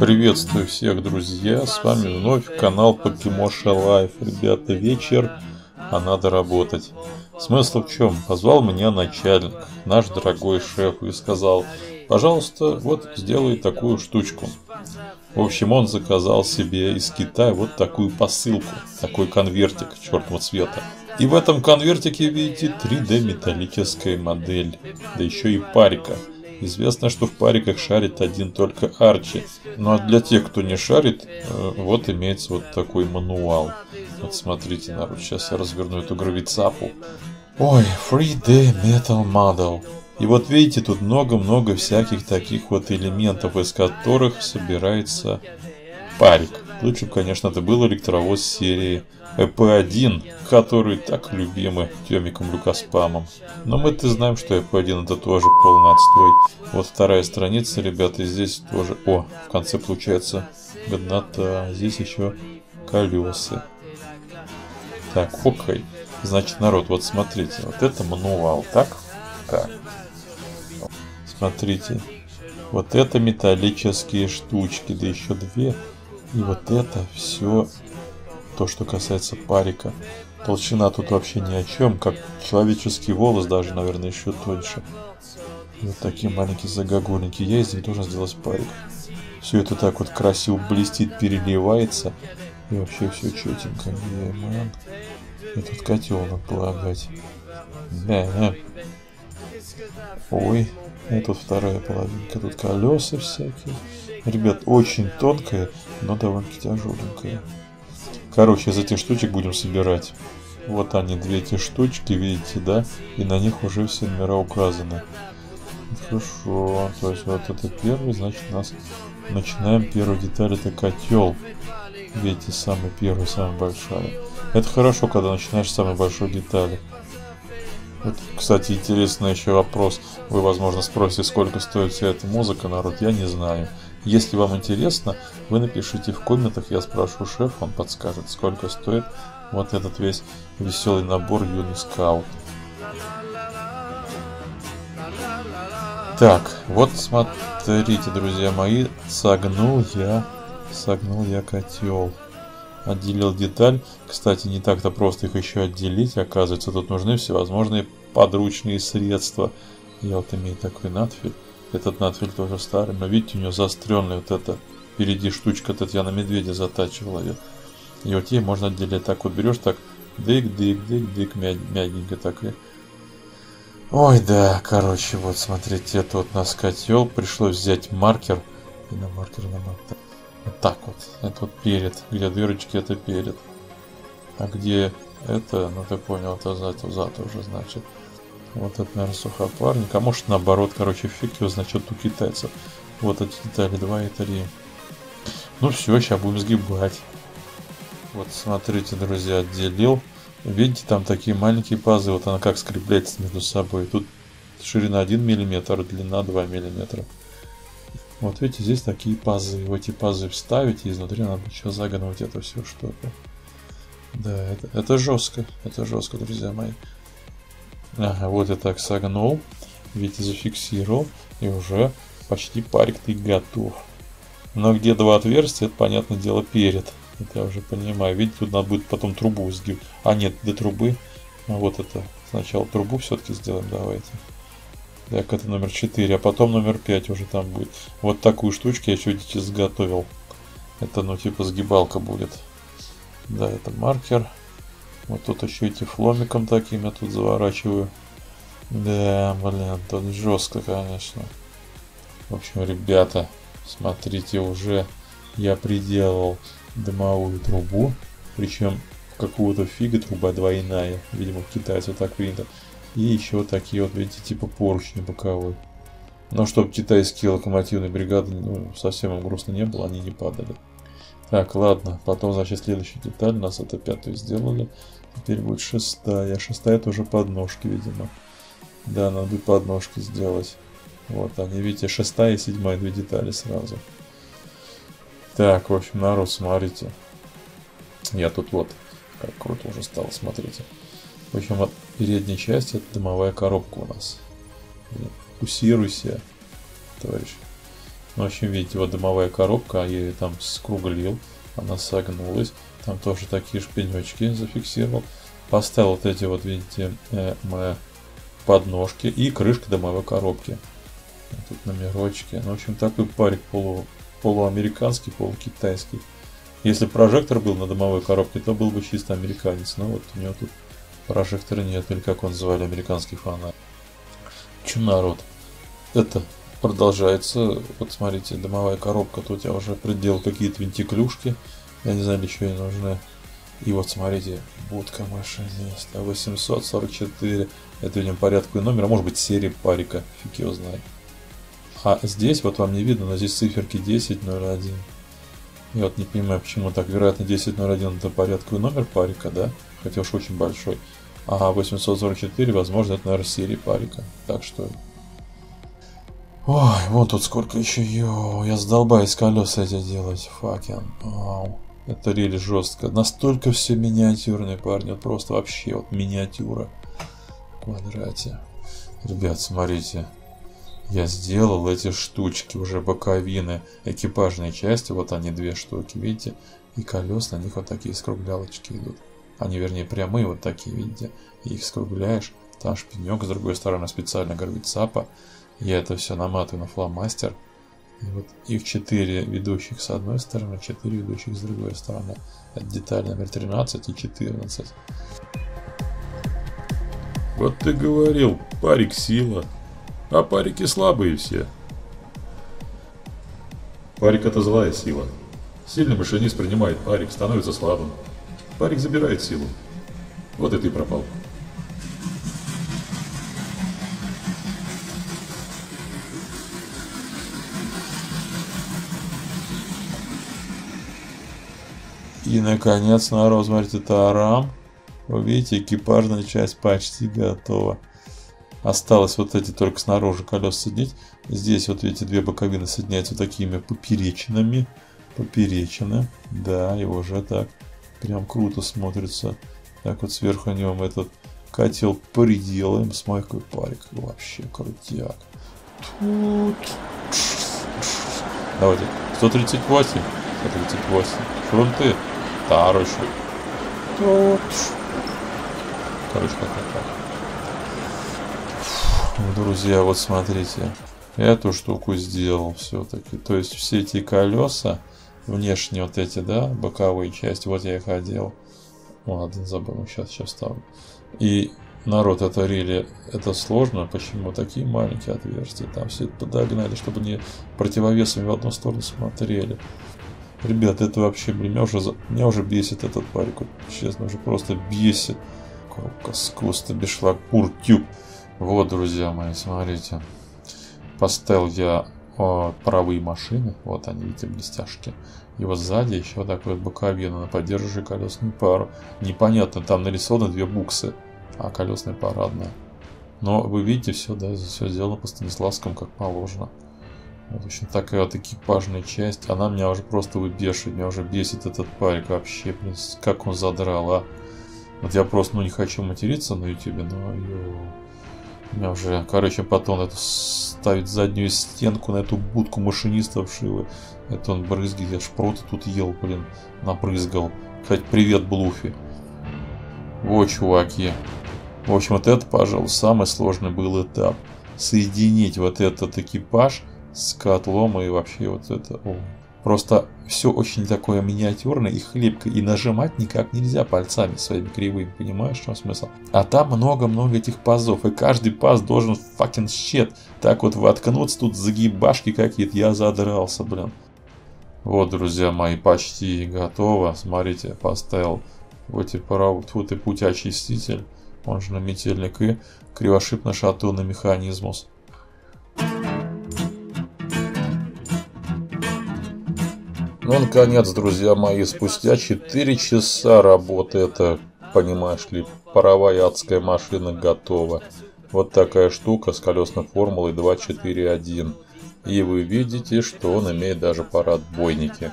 Приветствую всех, друзья! С вами вновь канал Покемоша Life. Ребята, вечер, а надо работать. Смысл в чем? Позвал меня начальник, наш дорогой шеф, и сказал, пожалуйста, вот сделай такую штучку. В общем, он заказал себе из Китая вот такую посылку, такой конвертик черного цвета. И в этом конвертике видите 3D металлическая модель, да еще и парика – Известно, что в париках шарит один только Арчи. Ну а для тех, кто не шарит, э, вот имеется вот такой мануал. Вот смотрите, народ, сейчас я разверну эту гравицапу. Ой, 3D Metal Model. И вот видите, тут много-много всяких таких вот элементов, из которых собирается парик. Лучше бы, конечно, это был электровоз серии EP1, который так любимы Тёмиком Люкаспамом. Но мы-то знаем, что EP1 это тоже полный отстой. Вот вторая страница, ребята, здесь тоже... О, в конце получается годнота. Здесь еще колеса. Так, окей. Значит, народ, вот смотрите, вот это мануал, так? Так. Смотрите. Вот это металлические штучки, да еще две. И вот это все то, что касается парика. Толщина тут вообще ни о чем, как человеческий волос, даже, наверное, еще тоньше. И вот такие маленькие загогульники. Я из них должен сделать парик. Все это так вот красиво блестит, переливается. И вообще все четенько. Ей, И полагать. Да. Ой, и тут вторая половинка. Тут колеса всякие. Ребят, очень тонкая, но довольно-таки тяжеленькая. Короче, из этих штучек будем собирать. Вот они, две эти штучки, видите, да? И на них уже все номера указаны. Хорошо, то есть вот это первый, значит у нас начинаем первую деталь, это котел. Видите, самый первый, самая большая. Это хорошо, когда начинаешь с самой большой детали. Вот, кстати, интересный еще вопрос. Вы, возможно, спросите, сколько стоит вся эта музыка, народ, я не знаю. Если вам интересно, вы напишите в комментах, я спрошу шеф, он подскажет, сколько стоит вот этот весь веселый набор юный скаут. Так, вот смотрите, друзья мои, согнул я, согнул я котел. Отделил деталь. Кстати, не так-то просто их еще отделить. Оказывается, тут нужны всевозможные подручные средства. Я вот имею такой надфиль. Этот надфиль тоже старый, но видите, у него заостренный вот это впереди штучка Татьяна Медведя затачивала ее. И вот ей можно отделять так вот берешь так дык-дык-дык-дык мягенько так и Ой, да, короче, вот смотрите, это вот у нас котел, пришлось взять маркер и на маркер на маркер. Вот так вот, это вот перед, где дырочки, это перед. А где это, ну ты понял, это зад, зад уже значит. Вот это, наверное, сухопарник. А может наоборот, короче, фиг его значит у китайцев. Вот эти детали 2 и 3. Ну все, сейчас будем сгибать. Вот смотрите, друзья, отделил. Видите, там такие маленькие пазы. Вот она как скрепляется между собой. Тут ширина 1 мм, длина 2 мм. Вот видите, здесь такие пазы. В эти пазы вставить, и изнутри надо еще загнуть это все что-то. Да, это, это жестко. Это жестко, друзья мои. Ага, вот я так согнул. Видите, зафиксировал. И уже почти парик ты готов. Но где два отверстия, это, понятное дело, перед. Это я уже понимаю. Видите, тут надо будет потом трубу сгибать. А нет, до трубы. А вот это. Сначала трубу все-таки сделаем, давайте. Так, это номер 4, а потом номер 5 уже там будет. Вот такую штучку я еще, видите, изготовил. Это, ну, типа сгибалка будет. Да, это маркер. Вот тут еще эти фломиком таким я тут заворачиваю. Да, блин, тут жестко, конечно. В общем, ребята, смотрите, уже я приделал дымовую трубу. Причем какого-то фига труба двойная. Видимо, в китайцев так принято. И еще такие вот, видите, типа поручни боковой. Но чтобы китайские локомотивные бригады ну, совсем им грустно не было, они не падали. Так, ладно. Потом, значит, следующая деталь. У нас это пятую сделали. Теперь будет шестая. Шестая тоже подножки, видимо. Да, надо подножки сделать. Вот они, видите, шестая и седьмая две детали сразу. Так, в общем, народ, смотрите. Я тут вот, как круто уже стало, смотрите. В общем, от передней части это дымовая коробка у нас. Фокусируйся, товарищ. Ну, в общем, видите, вот дымовая коробка, я ее там скруглил, она согнулась. Там тоже такие шпенечки зафиксировал. Поставил вот эти вот, видите, э, подножки и крышка дымовой коробки. Тут номерочки. Ну, в общем, такой парик полу, полуамериканский, полукитайский. Если прожектор был на дымовой коробке, то был бы чисто американец. Но вот у него тут прожектора нет, или как он называли, американский фонарь. Че народ? Это продолжается. Вот смотрите, дымовая коробка. Тут я уже приделал какие-то винтиклюшки. Я не знаю, для чего они нужны. И вот смотрите, будка машиниста 844. Это, видимо, порядковый номер, а может быть серия парика, фиг его знает. А здесь, вот вам не видно, но здесь циферки 1001. Я вот не понимаю, почему так. Вероятно, 1001 это порядковый номер парика, да? Хотя уж очень большой. А 844, возможно, это, наверное, серия парика. Так что... Ой, вот тут сколько еще, йоу, я задолбаюсь колеса эти делать, факен. Вау. Это рели жестко. Настолько все миниатюрные парни. Вот просто вообще вот миниатюра в квадрате. Ребят, смотрите. Я сделал эти штучки, уже боковины, экипажные части, вот они две штуки, видите? И колес на них вот такие скруглялочки идут. Они, вернее, прямые вот такие, видите? И их скругляешь, там шпинек, с другой стороны специально горбит сапа. Я это все наматываю на фломастер. И вот их 4 ведущих с одной стороны, 4 ведущих с другой стороны. Это деталь номер 13 и 14. Вот ты говорил, парик сила. А парики слабые все. Парик это злая сила. Сильный машинист принимает парик, становится слабым. Парик забирает силу. Вот и ты пропал. И, наконец, народ, смотрите, это Арам. Вы видите, экипажная часть почти готова. Осталось вот эти только снаружи колеса соединить. Здесь вот видите, две боковины соединяются такими поперечинами. Поперечины. Да, и уже так. Прям круто смотрится. Так вот сверху нем этот котел приделаем. Смотри, какой парик. Вообще крутяк. Тут. Давайте. 138. 138. Фронты. Короче. Короче, как так. Друзья, вот смотрите. Эту штуку сделал все-таки. То есть все эти колеса, внешние вот эти, да, боковые части, вот я их одел. Ладно, забыл, сейчас, сейчас ставлю. И народ, это рели, это сложно. Почему такие маленькие отверстия? Там все это подогнали, чтобы не противовесами в одну сторону смотрели. Ребят, это вообще, блин, меня уже, меня уже бесит этот парик. Вот, честно, уже просто бесит. Коробка с куста, бешлак, пур-тюб. Вот, друзья мои, смотрите. Поставил я о, правые машины. Вот они, видите, блестяшки. И вот сзади еще такой вот боковина на поддерживающую колесную пару. Непонятно, там нарисованы две буксы, а колесная пара одна. Но вы видите, все, да, все сделано по Станиславскому, как положено. В общем, такая вот экипажная часть. Она меня уже просто выбешивает. Меня уже бесит этот парик вообще. Блин, как он задрал, а. Вот я просто, ну, не хочу материться на ютубе, но... У меня уже, короче, потом эту ставить заднюю стенку на эту будку машиниста вшивы. Это он брызги, я шпроты тут ел, блин, напрызгал. Хоть привет, Блуфи. Вот, чуваки. В общем, вот это, пожалуй, самый сложный был этап. Соединить вот этот экипаж с котлом и вообще вот это. О. Просто все очень такое миниатюрное и хлебкое, и нажимать никак нельзя пальцами своими кривыми, понимаешь, в чем смысл? А там много-много этих пазов, и каждый паз должен факин щет так вот воткнуться, тут загибашки какие-то, я задрался, блин. Вот, друзья мои, почти готово, смотрите, поставил вот и паровод, вот и путь очиститель, он же на метельник, и кривошипно-шатунный механизмус. Ну, наконец, друзья мои, спустя 4 часа работы эта, понимаешь ли, паровая адская машина готова. Вот такая штука с колесной формулой 241. И вы видите, что он имеет даже парад бойники.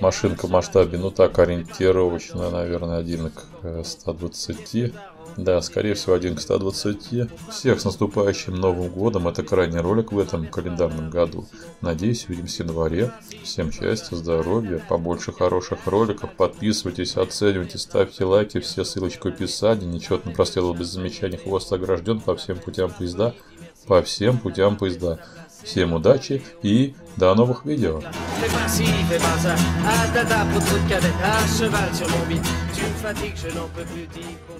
Машинка в масштабе, ну так, ориентировочно, наверное, 1 к 120. Да, скорее всего, один к 120. Всех с наступающим Новым Годом. Это крайний ролик в этом календарном году. Надеюсь, увидимся в январе. Всем счастья, здоровья, побольше хороших роликов. Подписывайтесь, оценивайте, ставьте лайки. Все ссылочки в описании. Нечетно проследовал без замечаний. Хвост огражден по всем путям поезда. По всем путям поезда. Всем удачи и до новых видео. Ah. Ah. Dis